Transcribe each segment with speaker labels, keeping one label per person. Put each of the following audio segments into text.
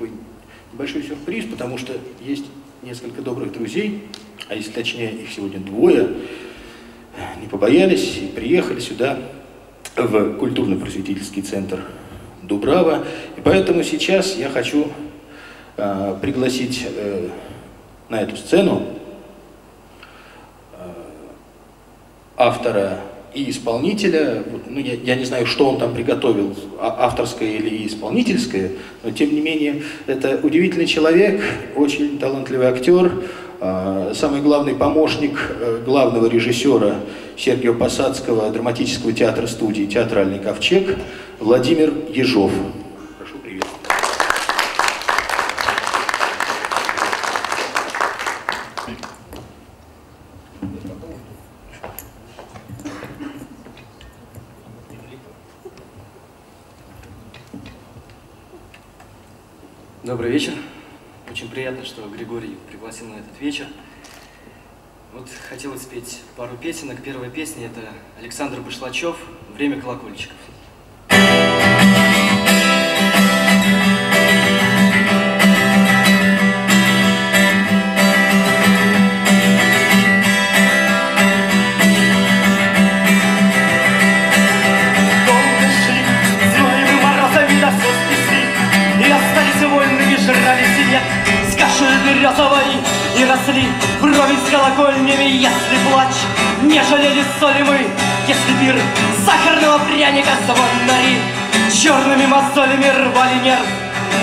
Speaker 1: такой небольшой сюрприз, потому что есть несколько добрых друзей, а если точнее, их сегодня двое, не побоялись и приехали сюда, в культурно-просветительский центр Дубрава. И поэтому сейчас я хочу э, пригласить э, на эту сцену э, автора и исполнителя, ну, я, я не знаю, что он там приготовил, а, авторское или исполнительское, но тем не менее, это удивительный человек, очень талантливый актер, а, самый главный помощник э, главного режиссера Сергея Посадского драматического театра студии «Театральный ковчег» Владимир Ежов. Прошу приветствовать.
Speaker 2: Добрый вечер. Очень приятно, что Григорий пригласил на этот вечер. Вот хотелось спеть пару песенок. Первая песня – это Александр Башлачев «Время колокольчиков».
Speaker 3: Если плач не жалели соли мы. Если пир сахарного пряника звоннари Черными мозолями рвали нерв.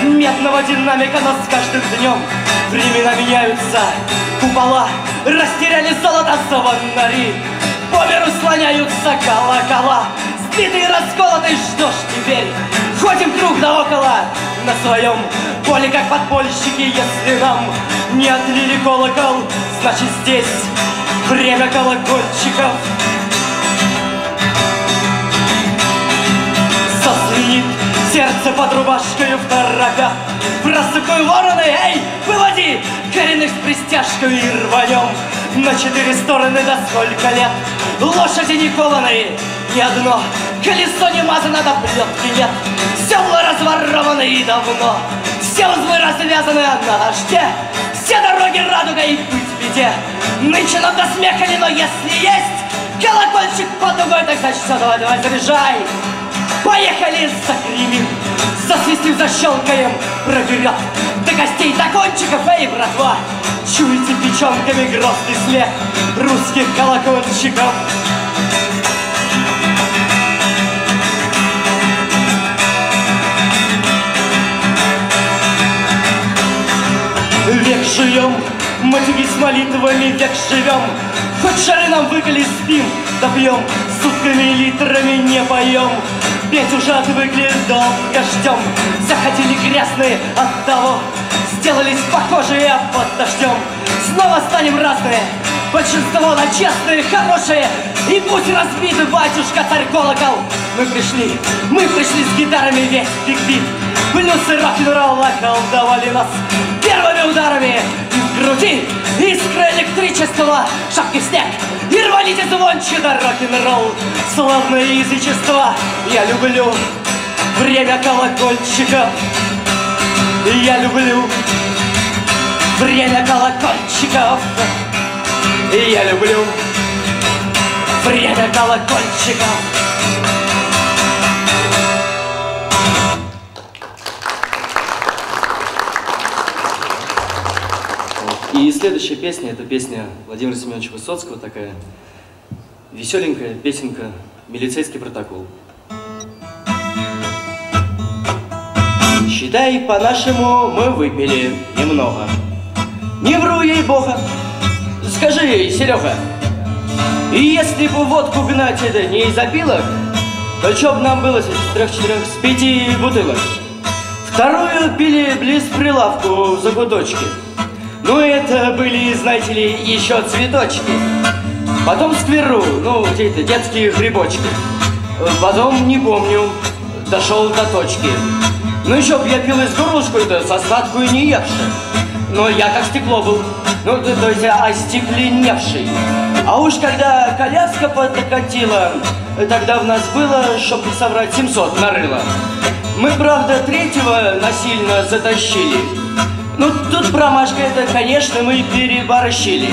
Speaker 3: Медного динамика, но с каждым днем. Времена меняются. Купола растеряли золото звоннари По миру слоняются колокола. Сбитый расколотый, что ж теперь? Ходим круг да около на своем поле, как подпольщики. Если нам не отлили колокол, значит здесь время колокольчиков. Зазвенит сердце под рубашкой в торопях Просыпай вороны, эй, выводи! Коренных с пристяжкой и рванем На четыре стороны до сколько лет? Лошади не кованые, ни одно Колесо не мазано, до плетки нет. Седла разворованы и давно. Все узлы развязаны на дожде Все дороги радуга и путь в беде. Нынче нам до смеха не, но если есть. Колокольчик под дугой, так значит все, давай, давай, заряжай. Поехали, загремим Засвистим, защелкаем, проберет До костей, до кончиков, эй, братва. Чуете печенками грозный смех Русских колокольчиков. Век живем, матюги с молитвами век живем. Хоть шары нам выколи, спим, да пьем Сутками литрами не поем. Петь уже отвыкли, долго ждем Заходили грязные от того. Сделались похожие под дождем Снова станем разные. Большинство на честные, хорошие. И пусть разбиты, батюшка, царь колокол. Мы пришли, мы пришли с гитарами весь биг-бит Плюсы рок-н-ролла колдовали нас Первыми ударами. В груди Искры электричества, шапки в снег И рваните звонче на рок-н-ролл Славное язычество Я люблю время колокольчиков Я люблю время колокольчиков. Я люблю время колокольчиков
Speaker 2: И следующая песня, это песня Владимира Семеновича Высоцкого, такая веселенькая песенка «Милицейский протокол».
Speaker 3: Считай, по-нашему мы выпили немного. Не вру ей бога. Скажи, Серега, и если бы водку гнать это не из опилок, то чё б нам было с трех-четырех, с пяти бутылок? Вторую пили близ прилавку в закуточке. Ну, это были, знаете ли, еще цветочки. Потом скверу, ну, какие-то детские грибочки. Потом, не помню, дошел до точки. Ну, еще б я пил из горлышку это со сладкую не евши. Но я как стекло был, ну, то, есть остекленевший. А уж когда коляска подкатила, тогда в нас было, чтоб соврать, 700 нарыло. Мы, правда, третьего насильно затащили. Ну, тут промашка это, конечно, мы переборщили.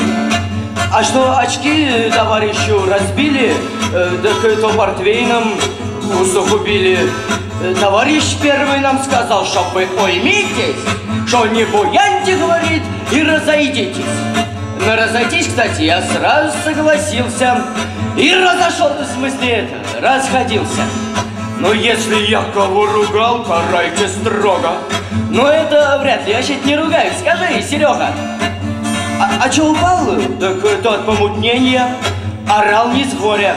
Speaker 3: А что очки товарищу разбили, э, так это портвейном усугубили. Э, Товарищ первый нам сказал, что вы уймитесь, что не буяньте, говорит, и разойдитесь. Но разойтись, кстати, я сразу согласился. И разошел, в смысле это, расходился. Но если я кого ругал, карайте строго. Но это вряд ли, я чуть не ругаюсь. Скажи, Серега, а, а чё упал? Так это от помутнения. Орал не с горя,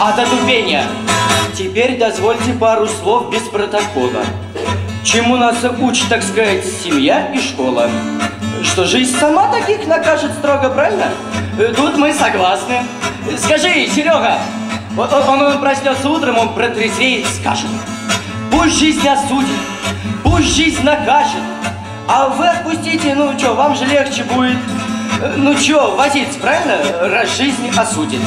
Speaker 3: а от отупения. Теперь дозвольте пару слов без протокола. Чему нас учит, так сказать, семья и школа? Что жизнь сама таких накажет строго, правильно? Тут мы согласны. Скажи, Серега, вот он, он проснется утром, он протрезвеет, скажет. Пусть жизнь осудит, пусть жизнь накажет. А вы отпустите, ну что, вам же легче будет. Э, Ну что, возиться, правильно? Раз жизнь осудит.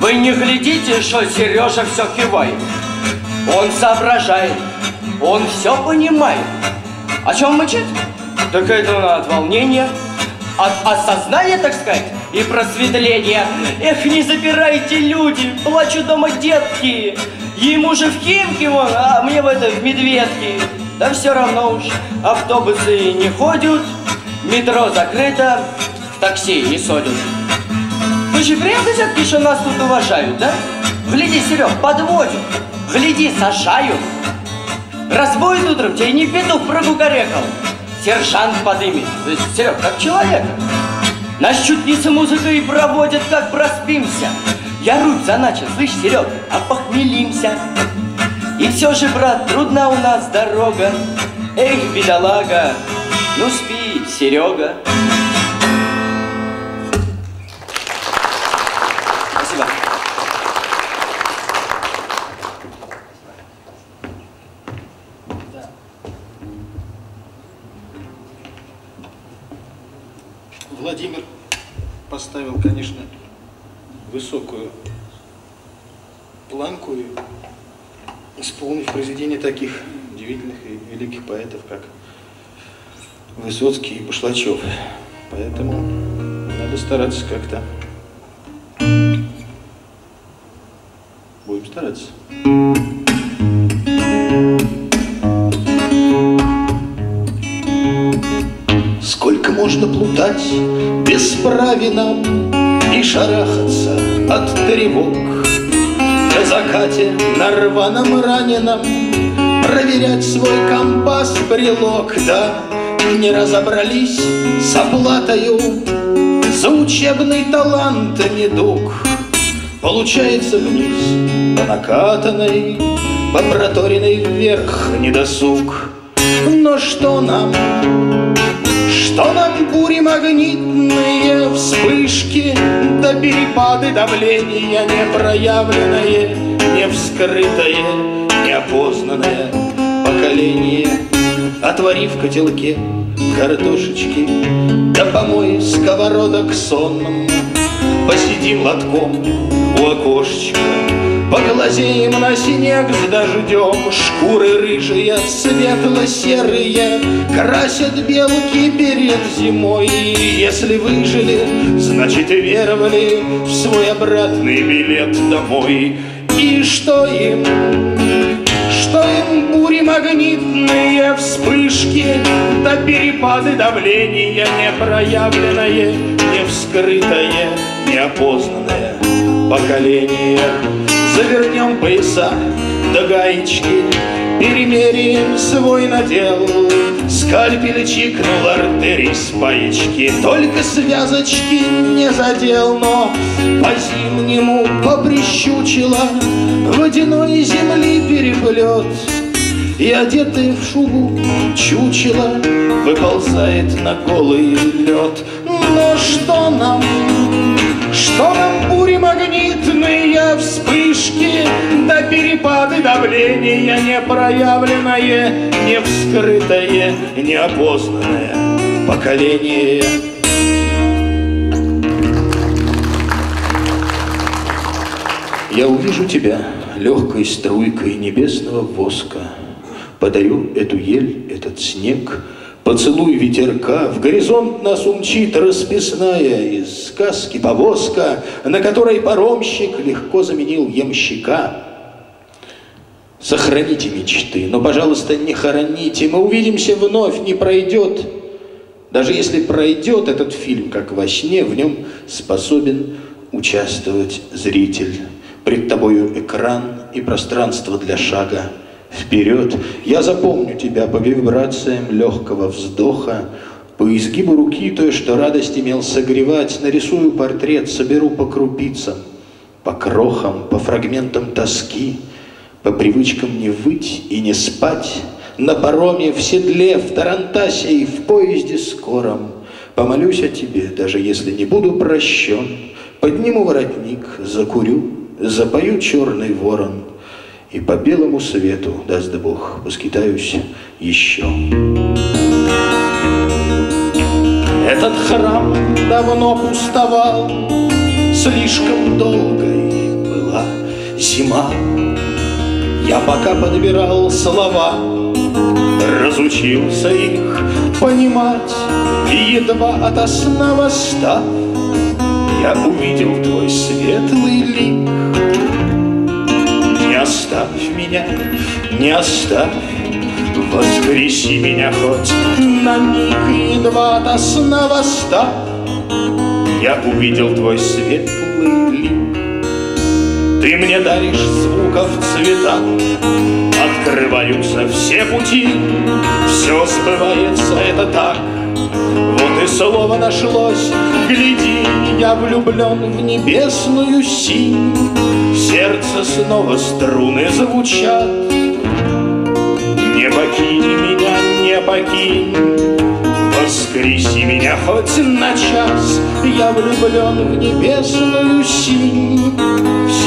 Speaker 3: Вы не глядите, что Сережа все кивает. Он соображает, он все понимает. О чем мычит? Так это от волнения, от осознания, так сказать, и просветления. Эх, не запирайте люди, плачут дома детки. Ему же в Химки вон, а мне в это в Медведке. Да все равно уж, автобусы не ходят, метро закрыто, такси не содят. Вы же приятно все-таки, что нас тут уважают, да? Гляди, Серег, подводят, гляди, сажают. Разбудит утром, тебе не петух прогукарекал. Сержант подымет. То есть, Серег, как человек. Нас с музыкой проводят, как проспимся. Я руль заначил, слышь, Серег, а похмелимся. И все же, брат, трудна у нас дорога. Эх, бедолага, ну спи, Серега.
Speaker 1: Таких удивительных и великих поэтов, как Высоцкий и Башлачев. Поэтому надо стараться как-то. Будем стараться. Сколько можно плутать бесправинам И шарахаться от тревог На закате на рваном раненом Проверять свой компас брелок Да, не разобрались с оплатою За учебный талант недуг. Получается вниз по накатанной По проторенной вверх недосуг. Но что нам? Что нам бури магнитные вспышки? Да перепады давления непроявленное Не вскрытое, неопознанное поколение Отварив в котелке картошечки. Да помой сковородок сонным Посидим лотком у окошечка. Поглазеем на снег с дождем Шкуры рыжие, светло-серые Красят белки перед зимой. Если выжили, значит веровали В свой обратный билет домой. И что им, что бури магнитные вспышки Да перепады давления непроявленное Не вскрытое, неопознанное поколение. Завернем пояса до гаечки Перемеряем свой надел Скальпель чикнул артерий с паечки Только связочки не задел Но по-зимнему поприщучило Водяной земли переплет. И одетый в шубу чучело Выползает на голый лед. Но что нам, что нам бури магнитные вспышки Да перепады давления непроявленное Не вскрытое, неопознанное поколение. Я увижу тебя легкой струйкой небесного воска. Подарю эту ель, этот снег, Поцелуй ветерка, в горизонт нас умчит расписная из сказки повозка, на которой паромщик легко заменил ямщика. Сохраните мечты, но, пожалуйста, не хороните, мы увидимся вновь, не пройдет. Даже если пройдет этот фильм, как во сне, в нем способен участвовать зритель. Пред тобою экран и пространство для шага вперед. Я запомню тебя по вибрациям легкого вздоха, по изгибу руки той, что радость имел согревать, нарисую портрет, соберу по крупицам, по крохам, по фрагментам тоски, по привычкам не выть и не спать, на пароме, в седле, в тарантасе и в поезде скором. Помолюсь о тебе, даже если не буду прощен, подниму воротник, закурю, запою черный ворон — и по белому свету, даст да Бог, воскитаюсь еще. Этот храм давно пустовал, Слишком долгой была зима. Я пока подбирал слова, Разучился их понимать, И едва ото сна восстав, Я увидел твой светлый лик, оставь меня, не оставь, Воскреси меня хоть на миг, едва до сна восстав. Я увидел твой светлый лик, Ты мне даришь звуков цвета, Открываются все пути, Все сбывается, это так, слово нашлось, гляди, я влюблен в небесную синь. Сердце снова струны звучат. Не покинь меня, не покинь, Воскреси меня хоть на час, Я влюблен в небесную синь.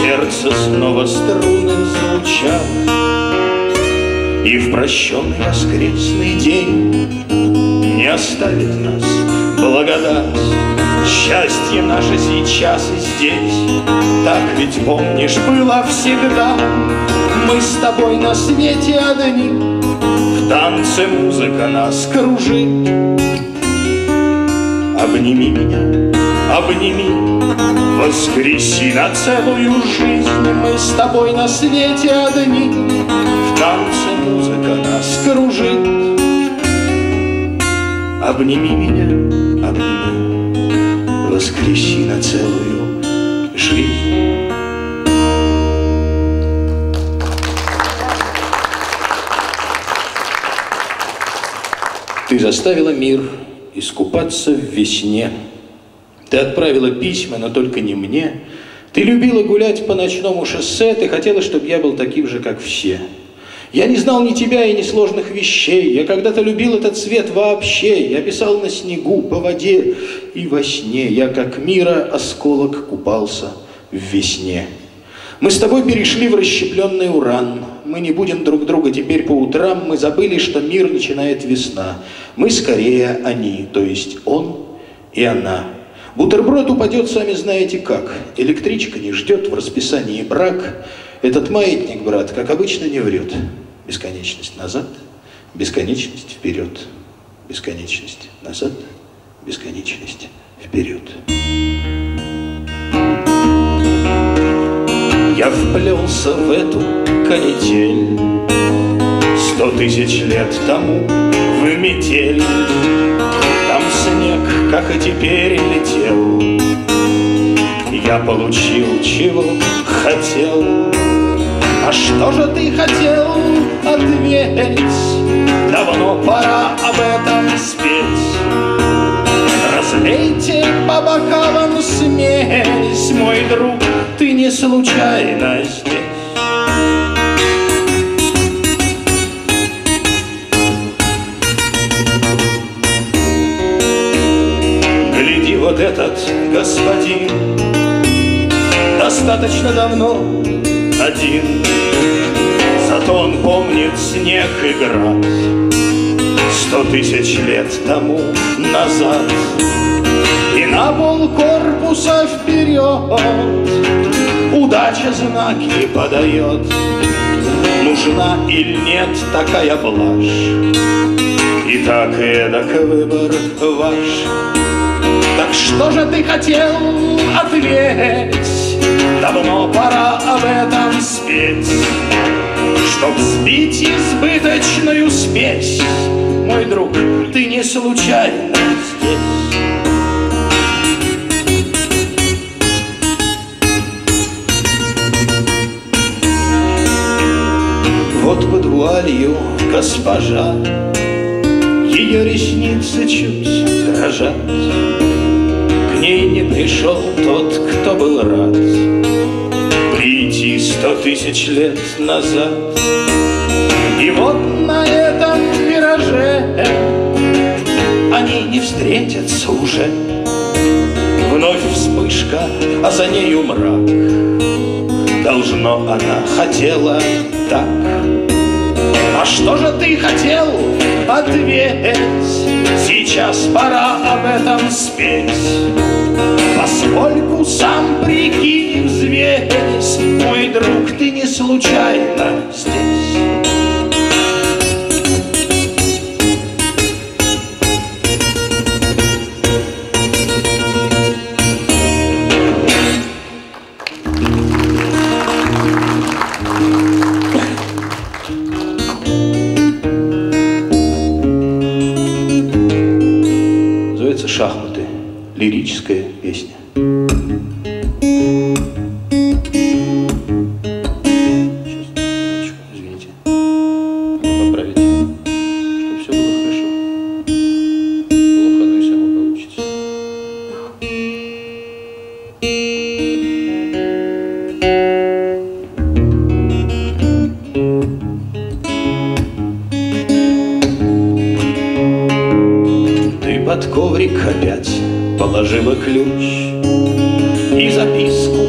Speaker 1: Сердце снова струны звучат. И в прощенный воскресный день не оставит нас благодать. Счастье наше сейчас и здесь, так ведь помнишь, было всегда. Мы с тобой на свете одни, в танце музыка нас кружит. Обними меня, обними, воскреси на целую жизнь. Мы с тобой на свете одни, в танце музыка нас кружит. Обними меня, обними, воскреси на целую жизнь. Ты заставила мир искупаться в весне. Ты отправила письма, но только не мне. Ты любила гулять по ночному шоссе, ты хотела, чтобы я был таким же, как все. Я не знал ни тебя и ни сложных вещей. Я когда-то любил этот цвет вообще. Я писал на снегу, по воде и во сне. Я, как мира, осколок купался в весне. Мы с тобой перешли в расщепленный уран. Мы не будем друг друга теперь по утрам. Мы забыли, что мир начинает весна. Мы скорее они, то есть он и она. Бутерброд упадет, сами знаете как. Электричка не ждет, в расписании брак. Этот маятник, брат, как обычно, не врет. Бесконечность назад, бесконечность вперед, бесконечность назад, бесконечность вперед. Я вплелся в эту канитель Сто тысяч лет тому в метель Там снег, как и теперь, летел Я получил, чего хотел а что же ты хотел, ответь? Давно пора об этом спеть. Разлейте по бокалам смесь, мой друг, ты не случайно здесь. Гляди, вот этот господин достаточно давно один Зато он помнит снег и град Сто тысяч лет тому назад И на пол корпуса вперед Удача знаки подает Ну нужна или нет такая блажь. И так эдак выбор ваш. Так что же ты хотел ответь? Давно пора об этом спеть, Чтоб сбить избыточную спесь. Мой друг, ты не случайно здесь. Вот под вуалью госпожа, Ее ресницы чуть дрожат. К ней не пришел тот, кто был рад Прийти сто тысяч лет назад. И вот на этом вираже Они не встретятся уже. Вновь вспышка, а за нею мрак. Должно она хотела так. А что же ты хотел? Ответь, сейчас пора об этом спеть. Поскольку сам прикинь взвесь, Мой друг, ты не случайно здесь.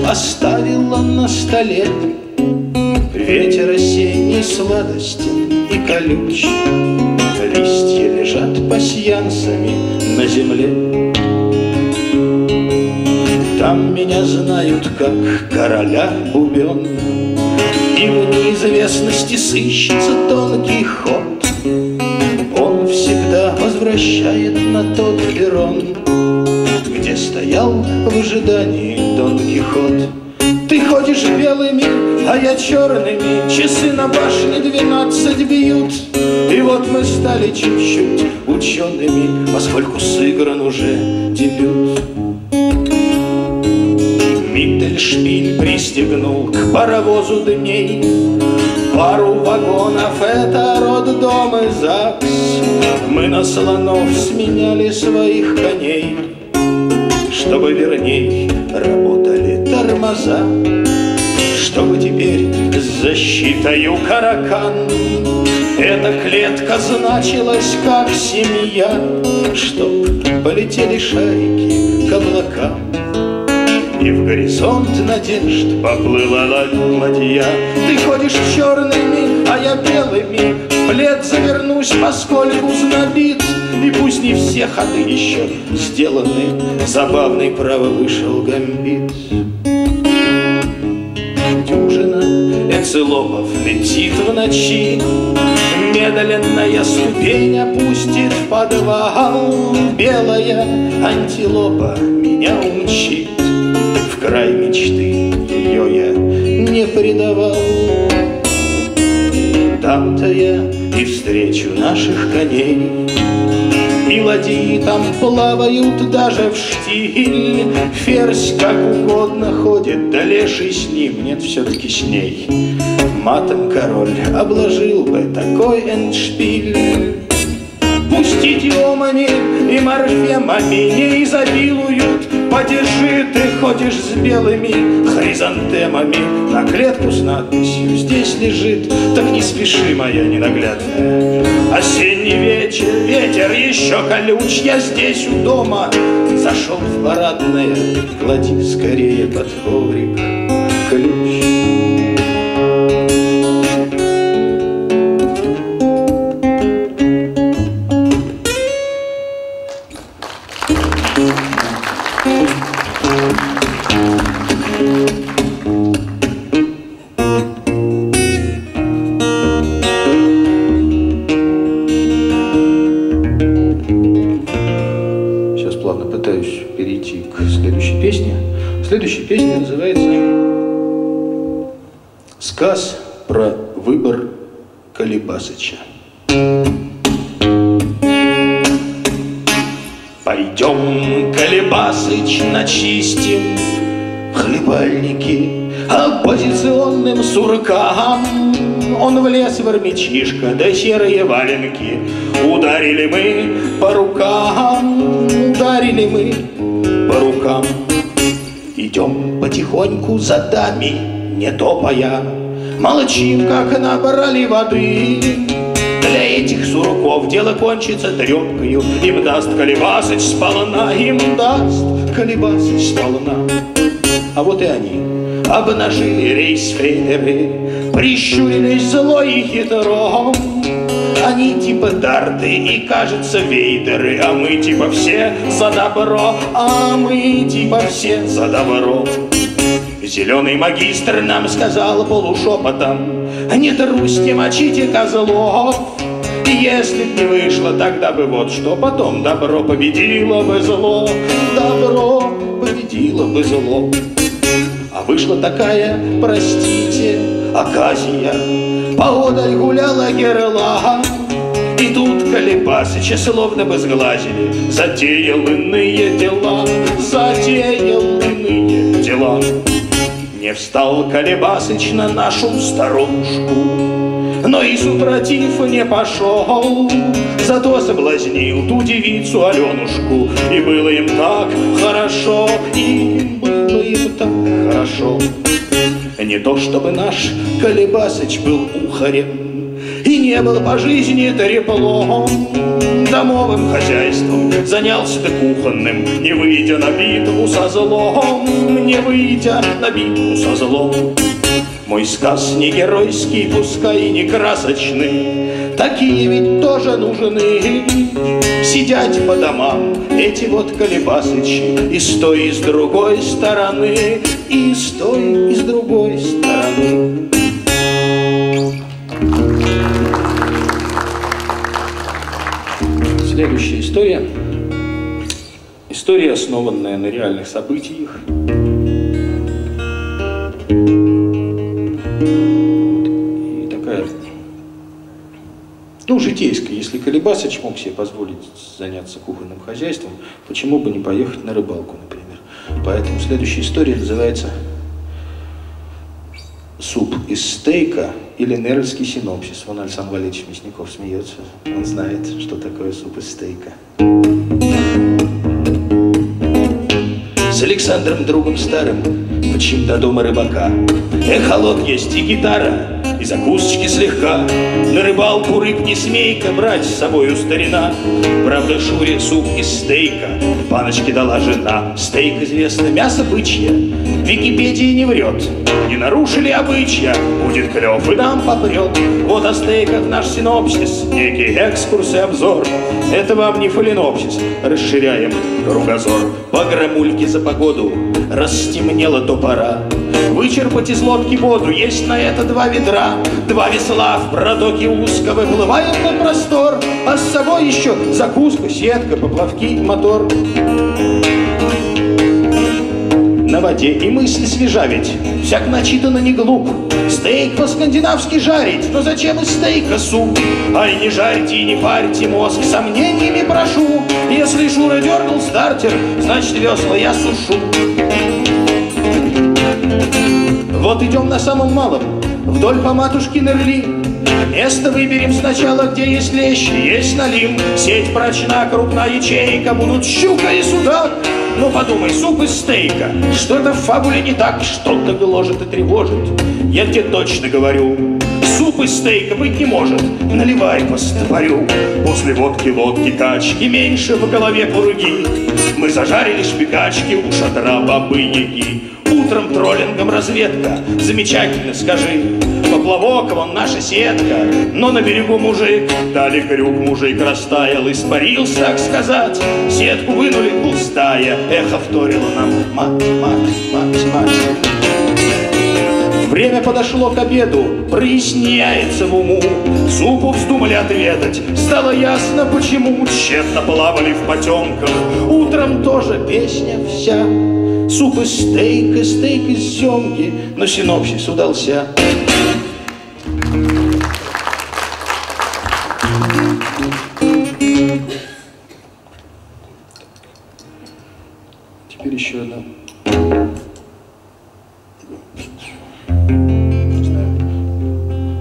Speaker 1: Оставила на столе. Ветер осенний сладостен и колюч. Листья лежат пасьянсами на земле. Там меня знают как короля бубен И в неизвестности сыщется тонкий ход. Он всегда возвращает на тот перрон, Где стоял в ожидании Дон Кихот. Ты ходишь белыми, а я черными, Часы на башне двенадцать бьют. И вот мы стали чуть-чуть учеными, Поскольку сыгран уже дебют. Миттельшпиль пристегнул к паровозу дней Пару вагонов — это роддом и ЗАГС Мы на слонов сменяли своих коней Чтобы верней работали тормоза. Чтобы теперь с защитою каракан. Эта клетка значилась как семья Чтоб полетели шайки к облакам. И в горизонт надежд поплыла ладья Ты ходишь черными, а я белыми. В плед завернусь, поскольку знобит И пусть не все ходы еще сделаны. Забавный право вышел гамбит. Дюжина эцелопов летит в ночи. Медленная ступень опустит в подвал. Белая антилопа меня умчит. В край мечты ее я не предавал. Там-то я и встречу наших коней там плавают даже в штиль Ферзь как угодно ходит, да леший с ним Нет, все-таки с ней. Матом король обложил бы такой эндшпиль. Пусть идиомами и морфемами не изобилуют Подержи, ты ходишь с белыми хризантемами На клетку с надписью «Здесь лежит», так не спеши, моя ненаглядная. Осенний вечер, ветер еще колюч, я здесь у дома. Зашел в парадное, клади скорее под коврик ключ армячишко, да серые валенки. Ударили мы по рукам, ударили мы по рукам. Идем потихоньку за дами, не топая, Молчим, как набрали воды. Для этих сурков дело кончится трепкою, Им даст Колебасыч сполна, им даст Колебасыч сполна. А вот и они обнажили рейсфейдеры, Прищурились зло и хитро. Они типа дарты и, кажется, вейдеры, А мы типа все за добро, а мы типа все за добро. Зеленый магистр нам сказал полушепотом, Не трусьте, мочите козлов. Если б не вышло, тогда бы вот что потом Добро победило бы зло, добро победило бы зло. А вышла такая, простите, оказия, Поодаль гуляла герла, И тут Колебасыча словно бы сглазили, Затеял иные дела, затеял иные дела. Не встал Колебасыч на нашу старушку, но и супротив не пошел, Зато соблазнил ту девицу Аленушку, И было им так хорошо, и было им так хорошо. Не то чтобы наш Колебасыч был ухарем, И не был по жизни треплом, Домовым хозяйством занялся ты кухонным, Не выйдя на битву со злом, Не выйдя на битву со злом. Мой сказ не геройский, пускай не красочный, Такие ведь тоже нужны. Сидять по домам эти вот колебасычи И с той, и с другой стороны, И с той, и с другой стороны. Следующая история. История, основанная на реальных событиях. Ну, житейская. Если Колебасыч мог себе позволить заняться кухонным хозяйством, почему бы не поехать на рыбалку, например. Поэтому следующая история называется «Суп из стейка» или «Нерльский синопсис». Вон Александр Валерьевич Мясников смеется. Он знает, что такое суп из стейка. С Александром другом старым Почим до дома рыбака Эхолот есть и гитара И закусочки слегка. На рыбалку рыб не смейка Брать с собою старина. Правда Шуре суп из стейка Паночке дала жена. Стейк известно, мясо бычье Википедии не врет. Не нарушили обычая Будет клев и нам попрет Вот о стейках наш синопсис Некий экскурс и обзор. Это вам не фаленопсис Расширяем кругозор. По громульке за погоду Растемнело, то пора Вычерпать из лодки воду. Есть на это два ведра. Два весла в протоке узко Выплываем на простор А с собой еще закуска, сетка, поплавки, мотор. На воде и мысли свежа ведь. Всяк начитано не глуп. Стейк по-скандинавски жарить. Но зачем из стейка суп? Ай, не жарьте и не парьте мозг. Сомнениями прошу. Если Шура дернул стартер Значит весла я сушу Вот идем на самом малом Вдоль по матушке Нерли Место выберем сначала, где есть лещ, есть налим. Сеть прочна, крупна ячейка, будут щука и судак. Ну подумай, суп из стейка, что-то в фабуле не так, что-то гложет и тревожит. Я тебе точно говорю, суп из стейка быть не может, наливай по стопорю. После водки, лодки, качки, меньше в голове пуруги. Мы зажарили шпикачки у шатра бабы-яги. Утром троллингом разведка, замечательно скажи. Поплавок, вон наша сетка, но на берегу мужик. Дали крюк, мужик растаял, испарился, так сказать. Сетку вынули, пустая, эхо вторило нам. Мать, мать, мать, мать. Время подошло к обеду, проясняется в уму. Супу вздумали отведать, стало ясно почему. Тщетно плавали в потемках, утром тоже песня вся. Суп из стейка, стейк из семки, но синопсис удался. Теперь еще одна.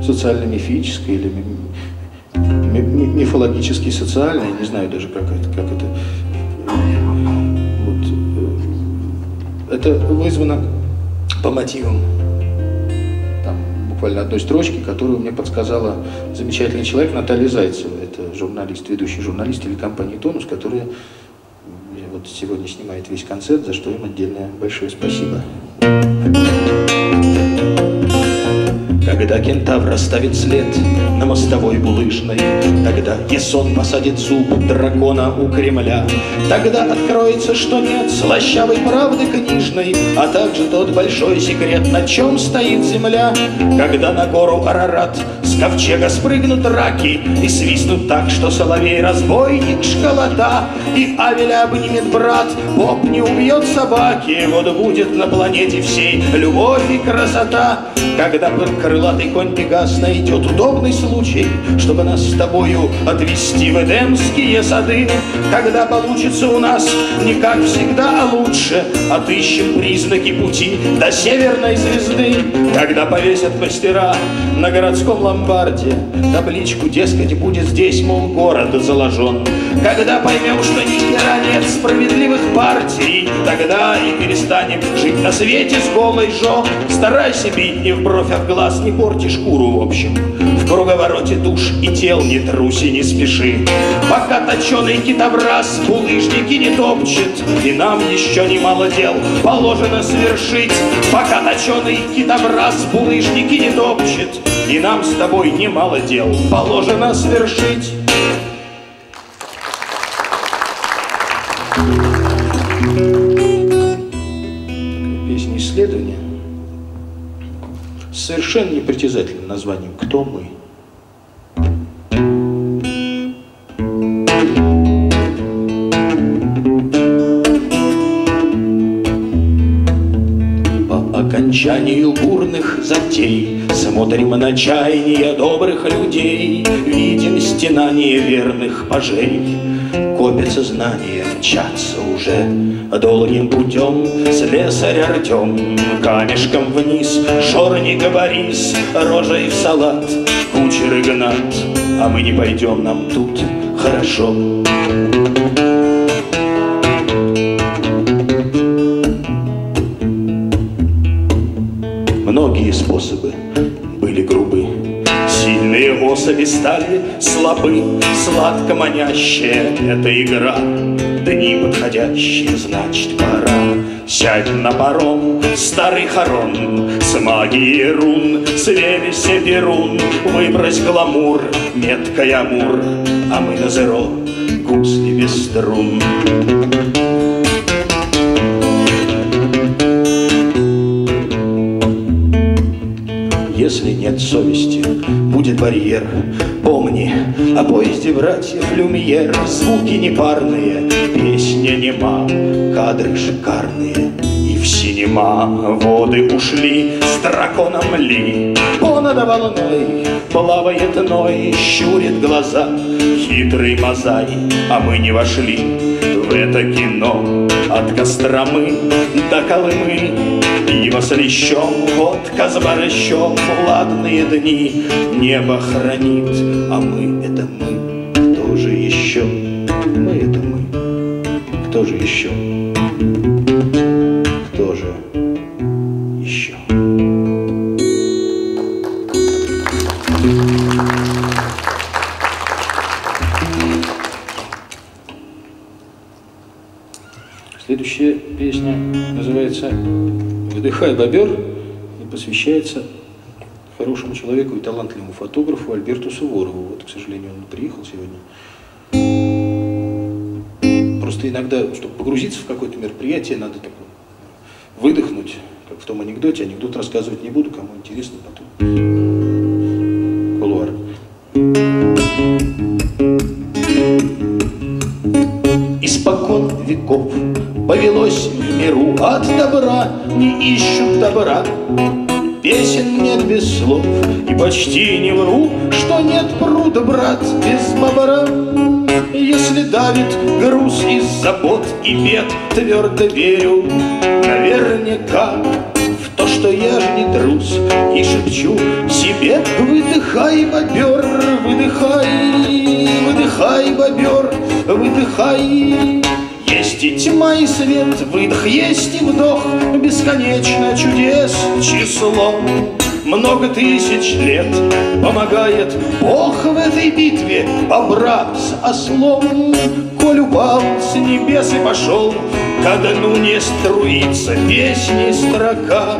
Speaker 1: Социально-мифическая или ми- ми- мифологически социальная, не знаю даже как это, как это. Это вызвано по мотивам буквально одной строчки, которую мне подсказала замечательный человек Наталья Зайцева. Это журналист, ведущий журналист телекомпании «Тонус», которая вот сегодня снимает весь концерт, за что им отдельное большое спасибо. Когда кентавр оставит след на мостовой булыжной, Тогда Ясон посадит зуб дракона у Кремля, Тогда откроется, что нет слащавой правды книжной, А также тот большой секрет, на чем стоит земля. Когда на гору Арарат ковчега спрыгнут раки И свистнут так, что соловей разбойник школота, И Авеля обнимет брат, поп не убьет собаки, Вот будет на планете всей любовь и красота. Когда крылатый конь Пегас найдет удобный случай, Чтобы нас с тобою отвезти в Эдемские сады, Когда получится у нас не как всегда, а лучше, Отыщем признаки пути до северной звезды. Когда повесят мастера на городском ломбарде Табличку, дескать, будет здесь, мол, город заложен. Когда поймем, что ни хера нет справедливых партий, Тогда и перестанем жить на свете с голой жо. Старайся бить не в бровь, а в глаз, не порти шкуру, в общем. В круговороте душ и тел не труси, не спеши. Пока точеный китобраз булыжники не топчет, И нам еще немало дел положено свершить. Пока точеный китобраз булыжники не топчет, И нам с тобой немало дел положено свершить. Песня исследования совершенно непритязательным названием «Кто мы?». Окончанию бурных затей. Смотрим на чаяния добрых людей Видим стенание верных пажей Копятся знания, мчатся уже Долгим путем. Слесарь Артем Камешком вниз, шорник Борис Рожей в салат, кучер Игнат. А мы не пойдем, нам тут хорошо способы были грубы. Сильные особи стали слабы, Сладко манящая эта игра. Дни подходящие, значит, пора. Сядь на паром, старый хорон, С магией рун, свелися перун, Выбрось гламур, меткой амур, А мы на зеро, гусли без струн. Если нет совести, будет барьер. Помни о поезде братьев Люмьер. Звуки непарные, песня нема, кадры шикарные. И в синема воды ушли с драконом Ли. Понад волной плавает Ной, щурит глаза, хитрый мозай, а мы не вошли в это кино. От Костромы до Колымы Пиво с лещом, водка с борщом Ладные дни небо хранит А мы — это мы, кто же еще? Мы — это мы, кто же еще? Кто же еще? Следующая песня называется «Выдыхай, бобер» и посвящается хорошему человеку и талантливому фотографу Альберту Суворову. Вот, к сожалению, он приехал сегодня. Просто иногда, чтобы погрузиться в какое-то мероприятие, надо так выдохнуть, Как в том анекдоте, анекдот рассказывать не буду, кому интересно потом. Веков повелось в миру от добра, не ищут добра. Песен нет без слов, и почти не вру, что нет пруда, брат, без бобра. Если давит груз из забот и бед, твердо верю, наверняка в то, что я же не трус, и шепчу себе, выдыхай, бобер, выдыхай, выдыхай, бобер, выдыхай. Есть и тьма, и свет, выдох есть и вдох, Бесконечно чудес число. Много тысяч лет помогает Бог в этой битве, бобра с ослом. Коль упал с небес и пошел, когда ну не струится песни строка,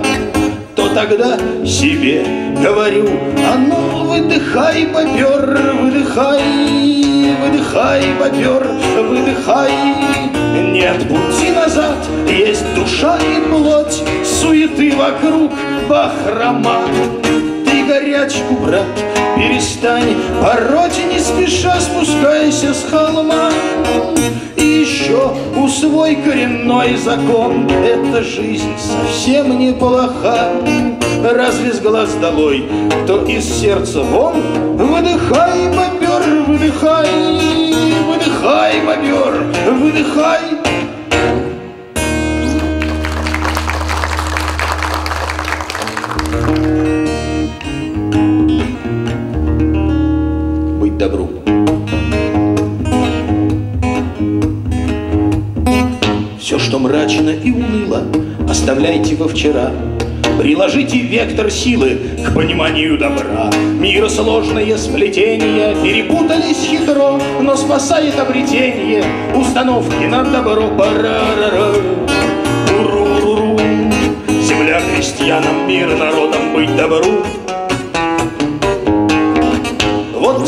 Speaker 1: то тогда себе говорю, а ну выдыхай, бобер, выдыхай, выдыхай, бобер, выдыхай. Нет пути назад, есть душа и плоть, суеты вокруг бахрома. Ты горячку, брат, перестань пороть, не спеша спускайся с холма. И еще усвой коренной закон, эта жизнь совсем неплоха. Разве с глаз долой, то из сердца вон Выдыхай, бобер, выдыхай, выдыхай, бобер, выдыхай. Быть добру. Все, что мрачно и уныло, оставляйте во вчера Приложите вектор силы к пониманию добра. Мира сложные сплетения перепутались хитро, но спасает обретение установки на добро. Парарара. Уру-ру-ру. Земля крестьянам, мир народам быть добру.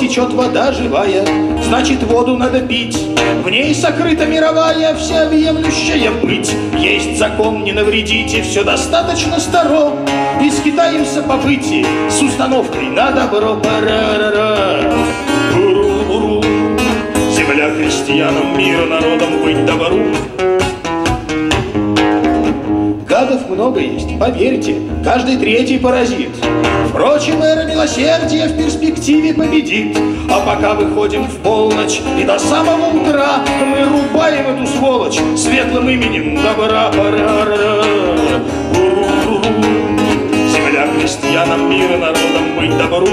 Speaker 1: Течет вода живая, значит воду надо пить. В ней сокрыта мировая, всеобъемлющая быть. Есть закон, не навредите, все достаточно старо. И скитаемся по быти с установкой на добро. Парарара. Земля крестьянам, мир народам быть добру. Гадов много есть, поверьте, каждый третий паразит. Впрочем, эра милосердия в перспективе победит. А пока выходим в полночь и до самого утра Мы рубаем эту сволочь светлым именем добра. Земля крестьянам, мира народам быть добру.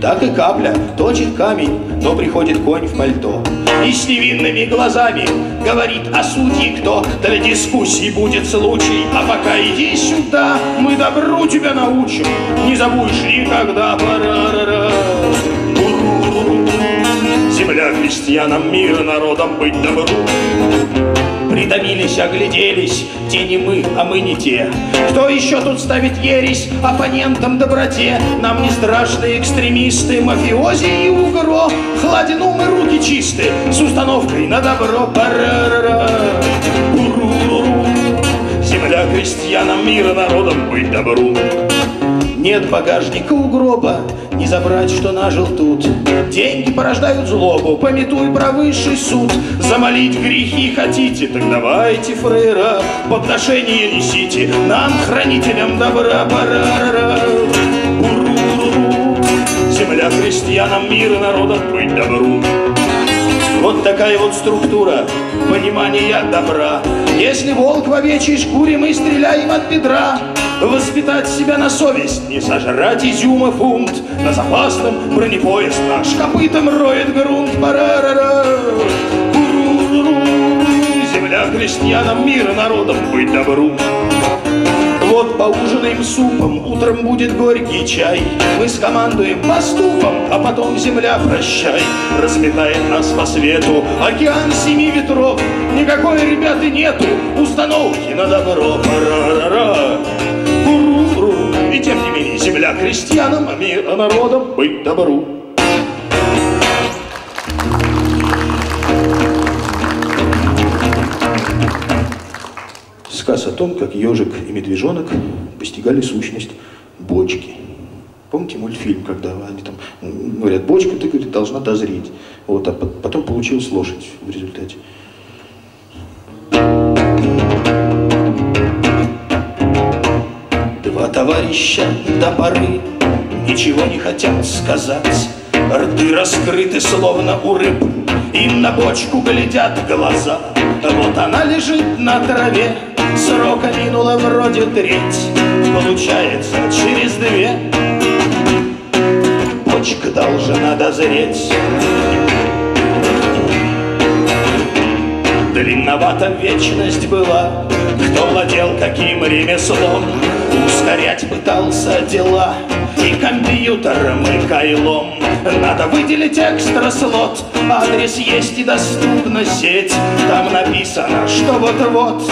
Speaker 1: Так и капля точит камень, то приходит конь в пальто. И с невинными глазами говорит о сути кто. Для дискуссий будет случай, а пока иди сюда, мы добру тебя научим. Не забудешь никогда. Парарара. Земля крестьянам, мира народам быть добру. Притомились, огляделись, те не мы, а мы не те. Кто еще тут ставит ересь оппонентам доброте? Нам не страшны экстремисты, мафиози и угро. Хладен и руки чисты, с установкой на добро. Парарара. Земля крестьянам, мира народам быть добру. Нет багажника у гроба, не забрать, что нажил тут. Деньги порождают злобу, пометуй про высший суд. Замолить грехи хотите, так давайте, фрейра, подношение несите нам, хранителям добра. Уру-ру-ру. Земля крестьянам, мира народам быть добру. Вот такая вот структура понимания добра. Если волк в овечьей шкуре, мы стреляем от бедра. Воспитать себя на совесть, не сожрать изюма фунт. На запасном бронепоезд наш копытом роет грунт. Парарара. Земля крестьянам, мира народам быть добру. Вот поужинаем супом, утром будет горький чай. Мы скомандуем поступом, а потом земля прощай. Разметает нас по свету океан семи ветров. Никакой, ребята, нету установки на добро. Парарара. Уру-ру. И тем не менее земля крестьянам, а мир народам быть добру. рассказ о том, как ежик и медвежонок постигали сущность бочки. Помните мультфильм, когда они там говорят, бочка, ты, говорит, должна дозреть. Вот, а потом получилась лошадь в результате. Товарища до поры ничего не хотят сказать. Рты раскрыты, словно у рыб, им на бочку глядят глаза. Вот она лежит на траве, срока минула вроде треть, Получается через две бочка должна дозреть. Длинновата вечность была, кто владел каким ремеслом, Ускорять пытался дела, и компьютером, и кайлом. Надо выделить экстра слот, адрес есть и доступна сеть, Там написано, что вот-вот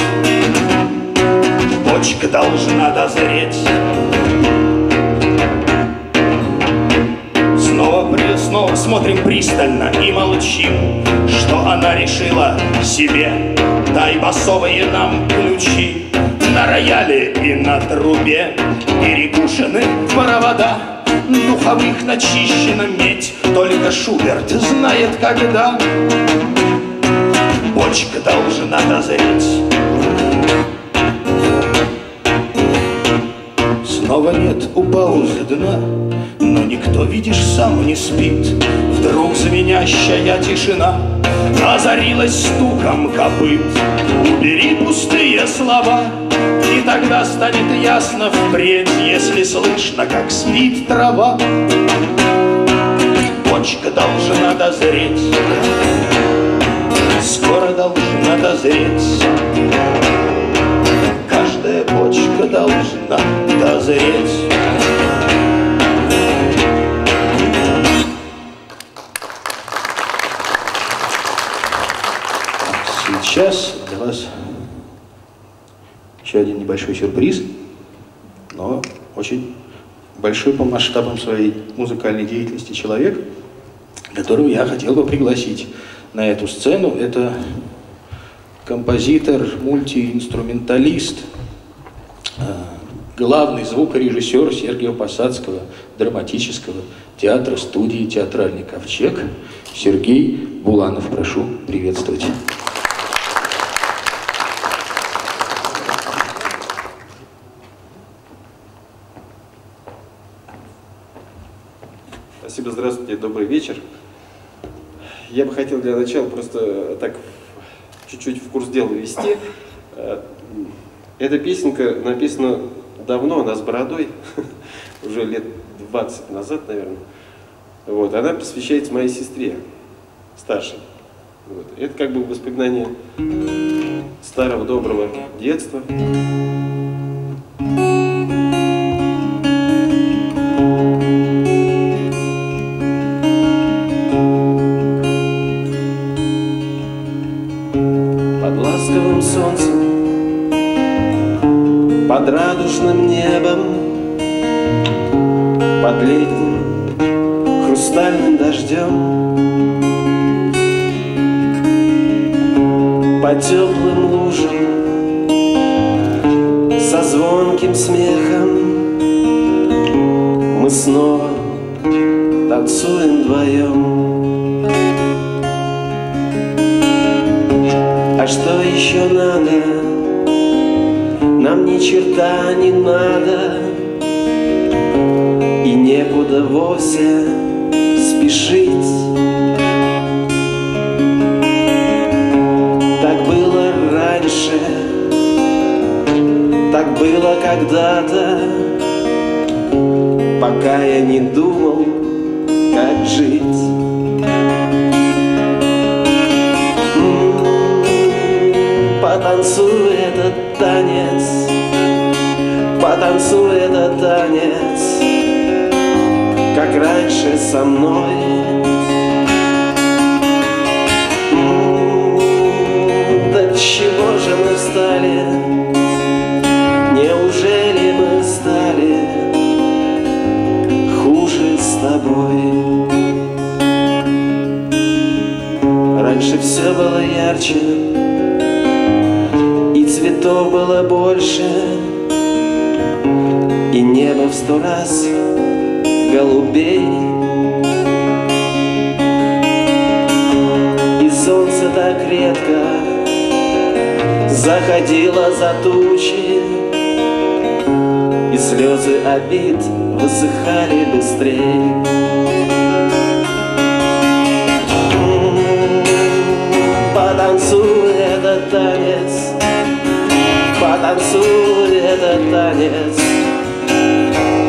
Speaker 1: почка должна дозреть. Снова, снова смотрим пристально и молчим, Что она решила себе. Дай басовые нам ключи на рояле и на трубе Перекушены провода Духовых начищена медь Только Шуберт знает, когда. Бочка должна дозреть. Снова нет у паузы дна Но никто, видишь, сам не спит. Вдруг звенящая тишина Озарилась стуком копыт. Убери пустые слова И тогда станет ясно впредь Если слышно, как спит трава. Почка должна дозреть. Скоро должна дозреть. Каждая почка должна дозреть. Сейчас для вас еще один небольшой сюрприз, но очень большой по масштабам своей музыкальной деятельности человек, которого я хотел бы пригласить на эту сцену. Это композитор, мультиинструменталист, э, главный звукорежиссер Сергия Посадского драматического театра студии «Театральный ковчег» Сергей Буланов. Прошу приветствовать.
Speaker 4: Спасибо, здравствуйте, добрый вечер. Я бы хотел для начала просто так чуть-чуть в курс дела ввести. Э, эта песенка написана давно, она с бородой, уже лет 20 назад, наверное. Вот, она посвящается моей сестре, старшей. Вот. Это как бы воспоминание старого доброго детства. Со мной. Да чего же мы стали? Неужели мы стали хуже с тобой? Раньше все было ярче, цветов было больше, и небо в сто раз голубей. Солнце так редко заходило за тучи, и слезы обид высыхали быстрее. Потанцуй этот танец, потанцуй этот танец,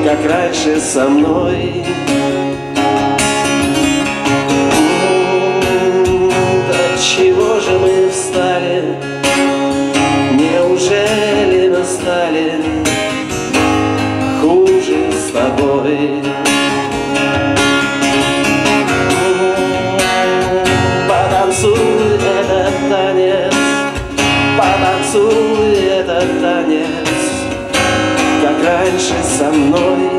Speaker 4: как раньше со мной. Со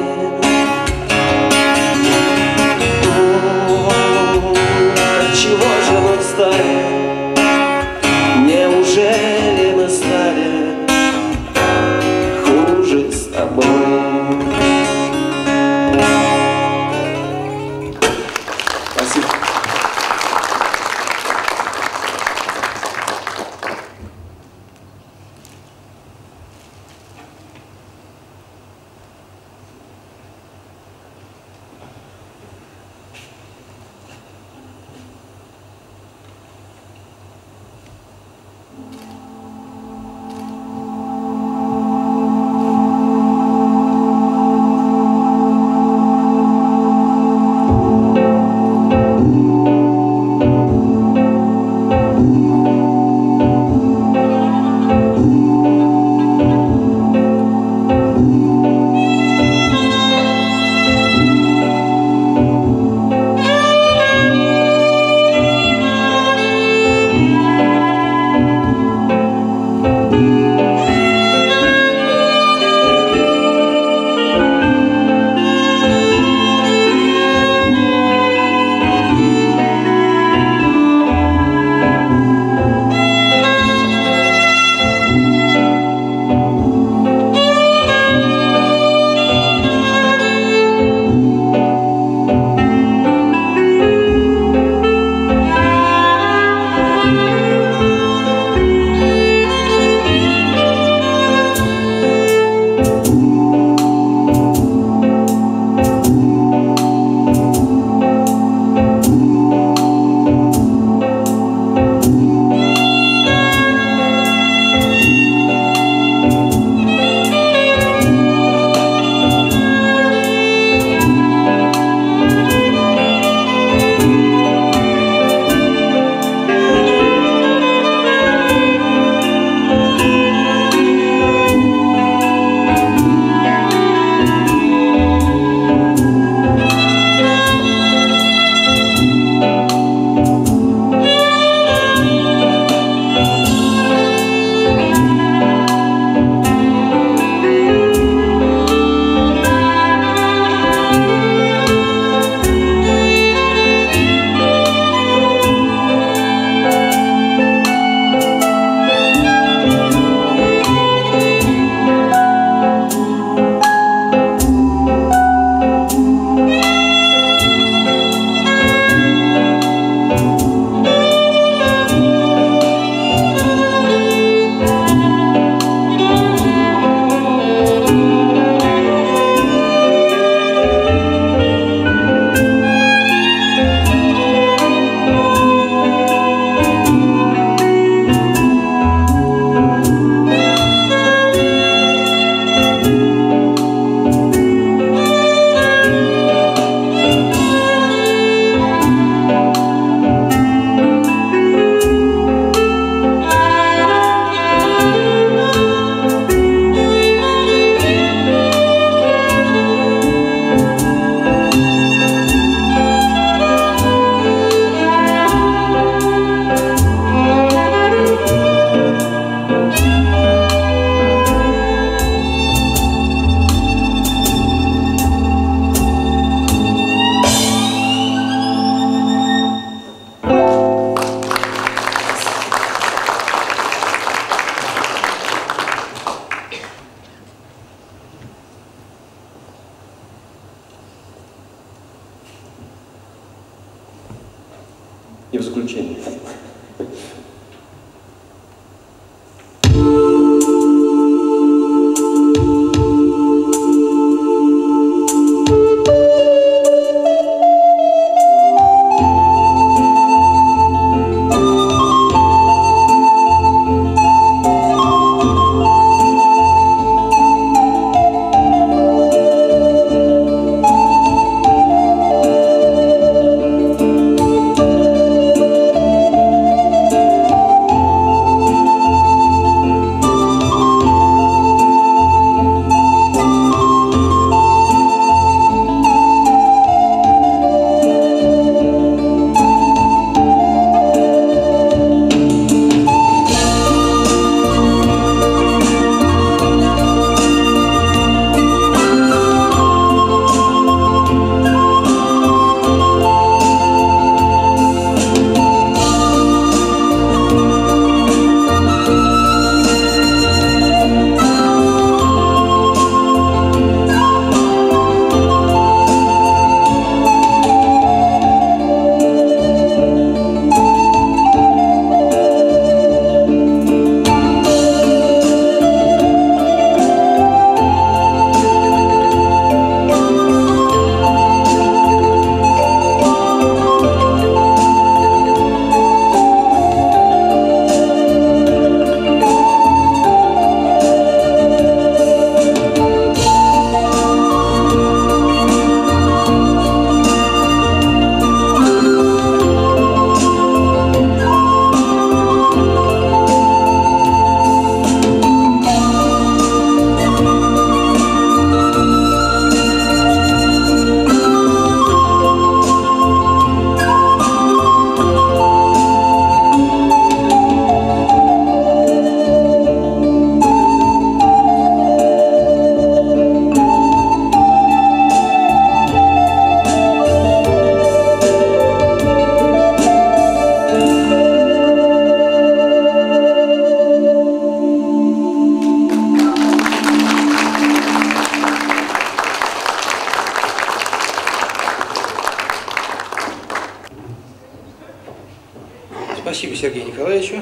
Speaker 1: Николаевичу.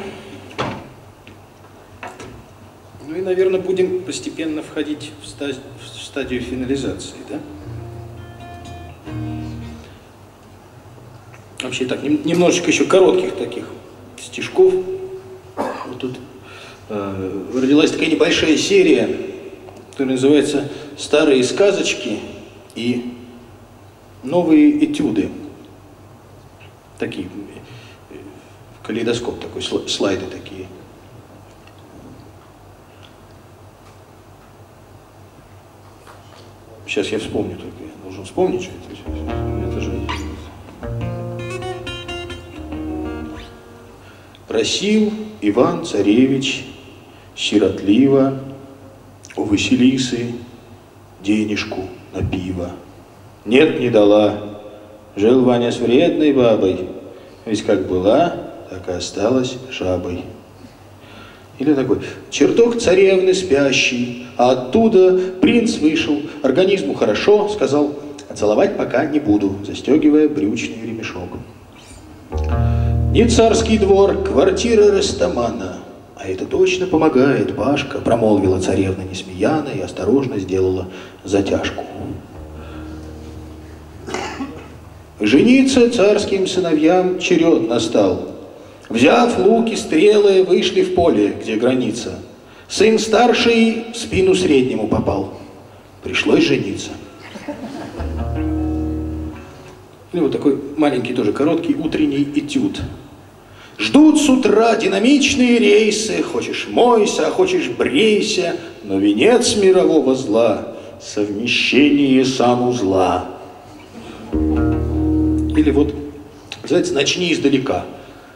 Speaker 1: Ну и, наверное, будем постепенно входить в, ста- в стадию финализации, да? Вообще так, нем- немножечко еще коротких таких стишков. Вот тут э, родилась такая небольшая серия, которая называется «Старые сказочки и новые этюды». Такие калейдоскоп такой, сла- слайды такие. Сейчас я вспомню только, я должен вспомнить, что это. сейчас. Это же... Просил Иван Царевич сиротливо у Василисы денежку на пиво. Нет, не дала. Жил Ваня с вредной бабой, ведь как была, так и осталась жабой. Или такой, чертог царевны спящий, а оттуда принц вышел, организму хорошо, сказал, а целовать пока не буду, застегивая брючный ремешок. Не царский двор, квартира Растамана, а это точно помогает, Пашка, промолвила царевна несмеяна и осторожно сделала затяжку. Жениться царским сыновьям черед настал. Взяв луки, стрелы, вышли в поле, где граница. Сын старший в спину среднему попал. Пришлось жениться. Ну, вот такой маленький тоже короткий утренний этюд. Ждут с утра динамичные рейсы, хочешь мойся, а хочешь брейся, но венец мирового зла — совмещение санузла. Или вот, знаете, начни издалека.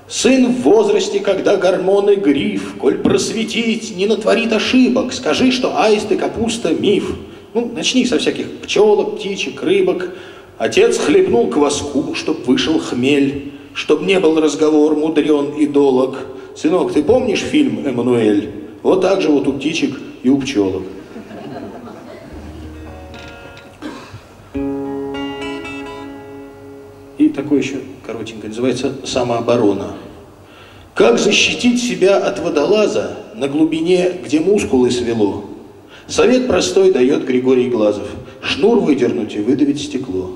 Speaker 1: Сын в возрасте, когда гормоны гриф, коль просветить не натворит ошибок, скажи, что аист и капуста миф. Ну, начни со всяких пчелок, птичек, рыбок. Отец хлебнул кваску, чтоб вышел хмель, чтоб не был разговор мудрен и долог. Сынок, ты помнишь фильм «Эммануэль»? Вот так же вот у птичек и у пчелок. И такой еще коротенький, называется «Самооборона». Как защитить себя от водолаза на глубине, где мускулы свело? Совет простой дает Григорий Глазов. Шнур выдернуть и выдавить стекло.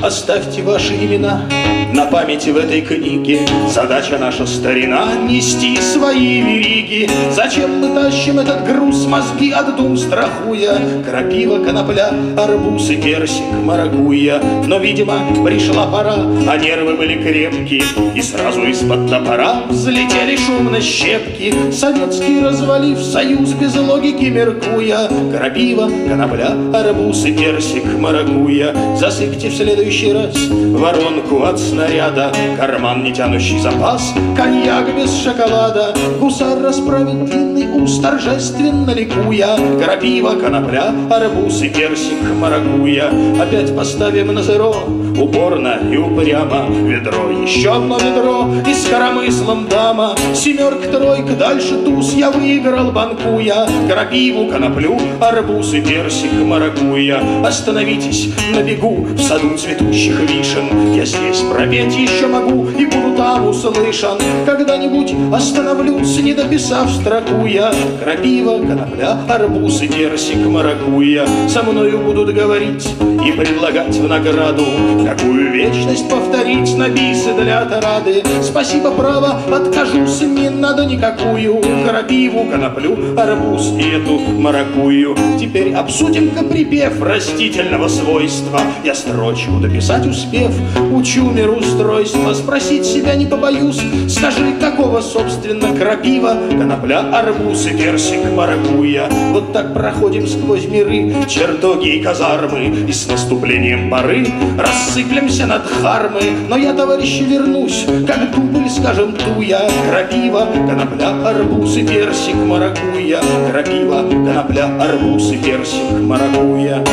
Speaker 1: Оставьте ваши имена на памяти в этой книге. Задача наша старина — нести свои вериги. Зачем мы тащим этот груз, мозги от дум страхуя? Крапива, конопля, арбуз и персик, марагуя Но, видимо, пришла пора, а нервы были крепкие И сразу из-под топора взлетели шумно щепки. Советский развалив союз без логики меркуя Крапива, конопля, арбуз и персик, марагуя Засыпьте в следующий раз воронку от сна снаряда, карман не тянущий запас, коньяк без шоколада, гусар расправит длинный уст, торжественно ликуя, крапива, конопля, арбуз и персик, маракуя. Опять поставим на зеро, упорно и упрямо, ведро, еще одно ведро, и с коромыслом дама, семерка, тройка, дальше туз, я выиграл, банкуя, крапиву, коноплю, арбуз и персик, маракуя. Остановитесь на бегу в саду цветущих вишен, я здесь пробегу петь еще могу и буду там услышан. Когда-нибудь остановлюсь, не дописав строку я. Крапива, конопля, арбуз и персик, маракуя. Со мною будут говорить и предлагать в награду, какую вечность повторить на бисы для тарады. Спасибо, право, откажусь, не надо никакую. Крапиву, коноплю, арбуз и эту маракую. Теперь обсудим-ка припев растительного свойства. Я строчку дописать успев, учу миру устройства Спросить себя не побоюсь Скажи, какого, собственно, крапива Конопля, арбуз и персик, маракуя Вот так проходим сквозь миры Чертоги и казармы И с наступлением поры Рассыплемся над хармы. Но я, товарищи, вернусь Как дубль, скажем, туя. Крапива, конопля, арбуз и персик, маракуя. Крапива, конопля, арбуз и персик, маракуя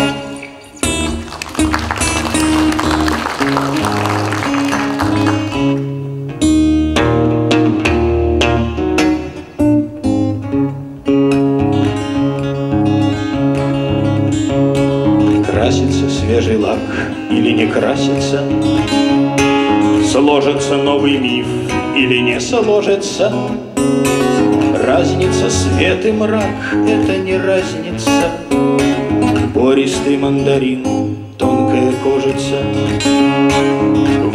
Speaker 1: или не красится, Сложится новый миф или не сложится. Разница свет и мрак — это не разница. Пористый мандарин, тонкая кожица.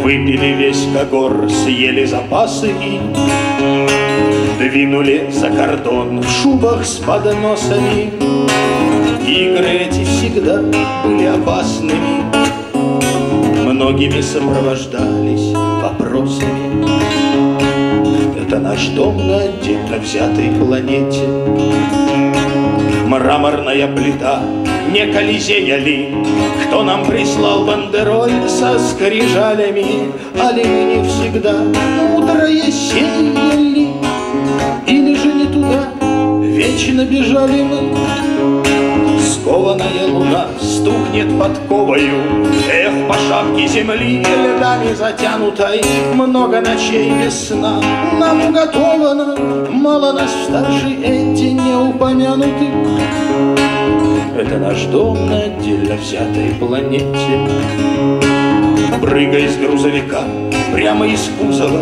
Speaker 1: Выпили весь когор, съели запасы и Двинули за кордон в шубах с подносами. Игры эти всегда были опасными, Многими сопровождались вопросами. Это наш дом на отдельно взятой планете. Мраморная плита, не Колизея ли? Кто нам прислал бандероль со скрижалями? Не всегда мудрое сеяли? Или же не туда вечно бежали мы? Скованная луна стукнет подковою Эх, по шапке земли льдами затянутой Много ночей без сна. Нам уготовано Мало нас в старшей эти не упомянуты. Это наш дом на отдельно взятой планете. Прыгай с грузовика прямо из кузова.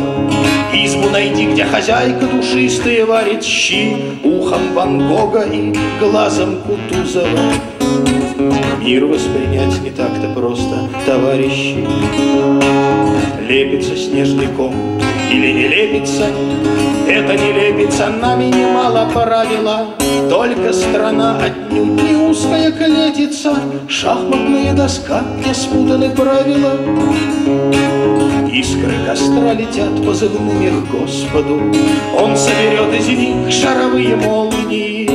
Speaker 1: Избу найди, где хозяйка душистая варит щи Ухом Ван Гога и глазом Кутузова Мир воспринять не так-то просто, товарищи. Лепится снежный ком или не лепится Это не лепится, нами немало правила. Только страна отнюдь не узкая колетица Шахматная доска, где спутаны правила Искры костра летят позывными к Господу. Он соберет из них шаровые молнии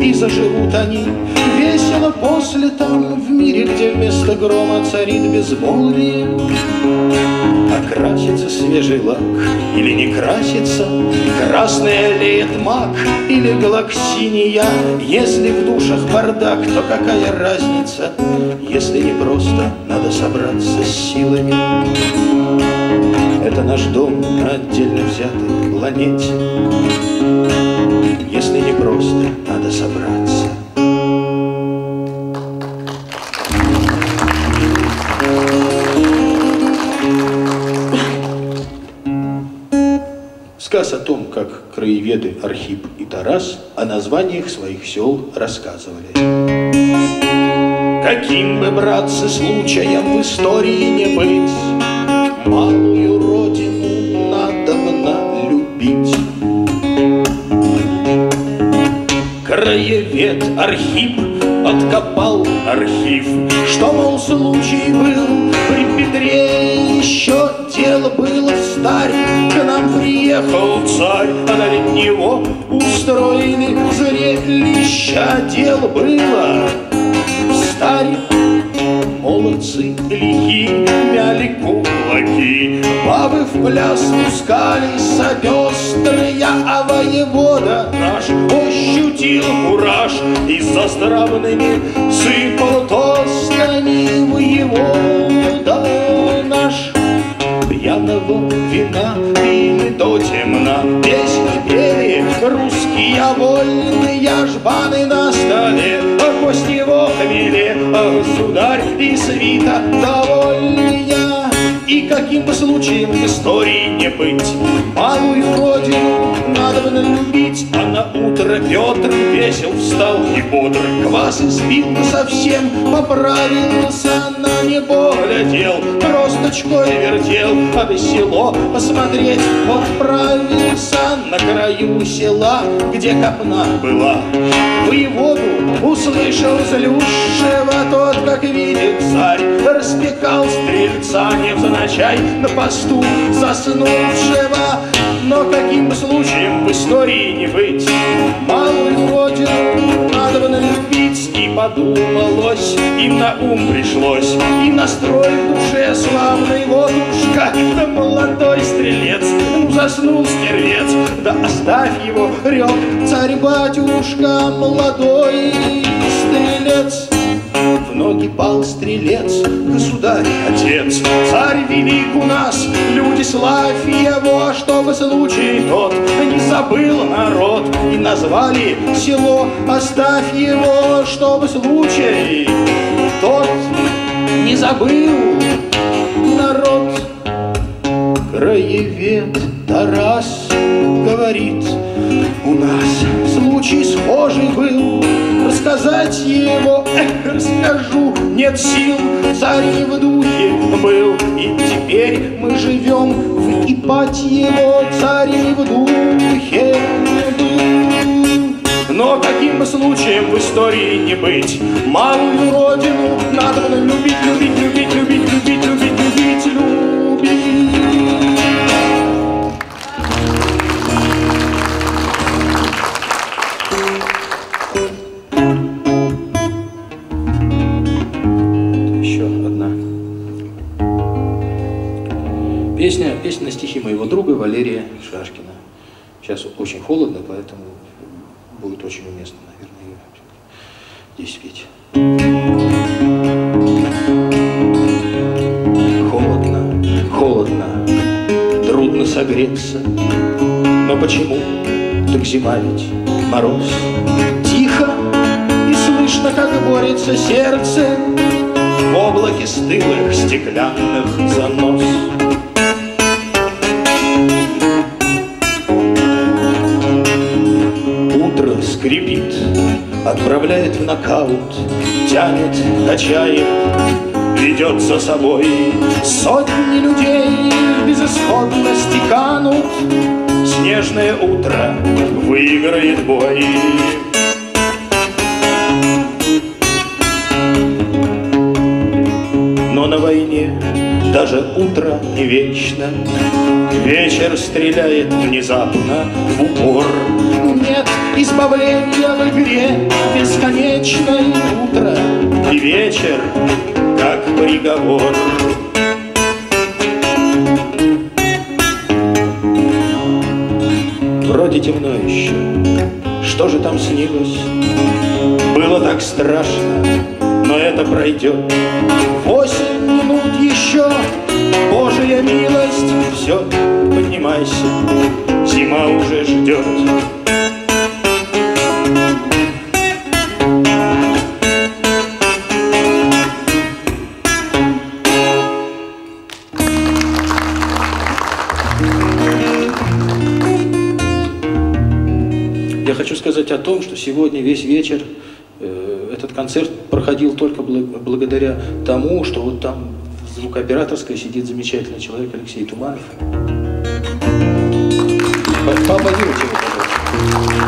Speaker 1: И заживут они весело после там В мире, где вместо грома царит безмолвие Окрасится свежий лак или не красится? Красный олеет мак или глоксиния Если в душах бардак, то какая разница? Если не просто надо собраться с силами. Это наш дом на отдельно взятой планете. Если не просто, надо собраться. Рассказ о том, как краеведы Архип и Тарас о названиях своих сел рассказывали. Каким бы, братцы, случаем в истории не быть, Малую родину надобно любить. Краевед Архип откопал архив, Что, мол, случай был при Петре еще дело было нам приехал царь, а на него устроили зрелища. Дело было. Встарь, молодцы лихи мяли кулаки, Бабы в пляс спускались пестрые, А воевода наш ощутил кураж. И за здравными сыпал тостами Воевода наш пьяного вина пили до темна. Песни пели русские вольные жбаны на столе, а кость его хмели, а государь и свита довольные. Каким бы случаем в истории не быть, Малую родину надо бы любить, А на утро Петр весел встал и бодр, Квас избил совсем, поправился, На небо глядел, тросточкой вертел, А до село посмотреть. Отправился На краю села, где копна была. Воеводу услышал злющего Тот, как видит царь, распекал стрельца невзначай На посту заснувшего. Но каким бы случаем в истории не быть, Малую родину надо бы любить, И подумалось, и на ум пришлось, И настрой в душе славный. Водушка, Да молодой стрелец, ну заснул стервец, Да оставь его, рек царь-батюшка, Молодой стрелец. Ноги пал стрелец, государь, отец, Царь велик у нас, люди славь его, Чтобы случай тот не забыл народ, И назвали село, оставь его, Чтобы случай тот не забыл народ. Краевед Тарас говорит, у нас случай схожий был, Рассказать его, расскажу, нет сил, царь в духе был, И теперь мы живем в Ипатьево, царь в духе был. Но каким бы случаем в истории не быть, Малую родину надо любить, любить, любить, любить, любить, любить, любить, любить. Валерия Шашкина. Сейчас очень холодно, поэтому будет очень уместно, наверное, здесь петь. Холодно, холодно, трудно согреться, но почему? Так зима ведь, мороз. Тихо и слышно, как борется сердце в облаке стылых стеклянных занос. Отправляет в нокаут, тянет, качает, ведет за собой. Сотни людей в безысходности канут, снежное утро выиграет бой. Но на войне даже утро не вечно, Вечер стреляет внезапно в упор. Нет избавления в игре бесконечное утро И вечер, как приговор. Вроде темно еще, что же там снилось? Было так страшно, но это пройдет. Восемь минут еще, Божья милость, все, поднимайся, зима уже ждет. О том, что сегодня весь вечер э, этот концерт проходил только бл- благодаря тому, что вот там в звукооператорской сидит замечательный человек Алексей Туманов. По- Поаплодируйте ему, пожалуйста.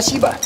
Speaker 5: Спасибо.